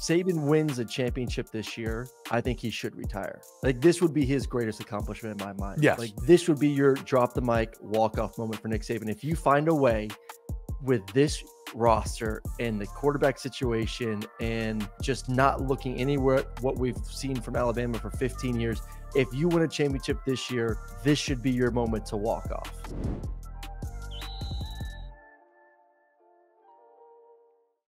Saban wins a championship this year, I think he should retire. Like this would be his greatest accomplishment in my mind. Yes. Like this would be your drop the mic, walk off moment for Nick Saban. If you find a way with this roster and the quarterback situation and just not looking anywhere what we've seen from Alabama for 15 years, if you win a championship this year, this should be your moment to walk off.